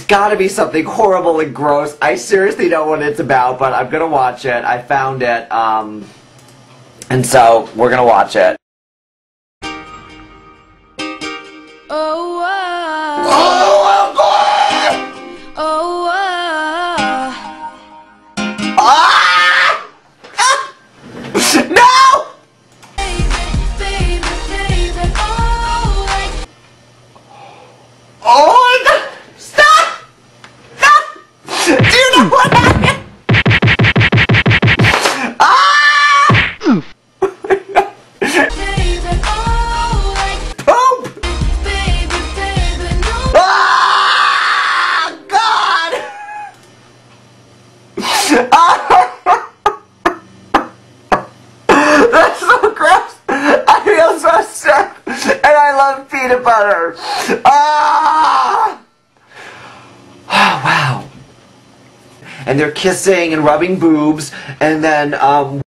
gotta be something horrible and gross. I seriously don't know what it's about, but I'm gonna watch it. I found it, um, and so we're gonna watch it. That's so gross! I feel so sick! And I love peanut butter! Ah! Oh, wow. And they're kissing and rubbing boobs, and then, um,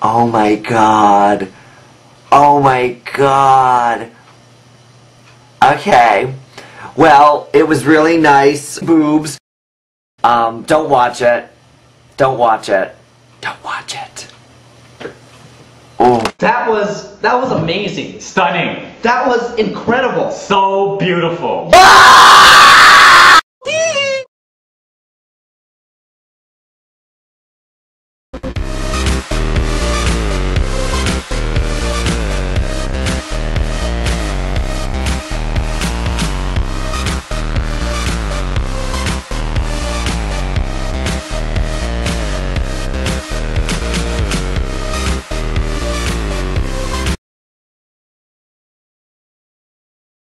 Oh my god. Oh my god. Okay. Well, it was really nice. Boobs. Um, don't watch it. Don't watch it. Don't watch it. Oh. That was that was amazing. Stunning. That was incredible. So beautiful. Ah!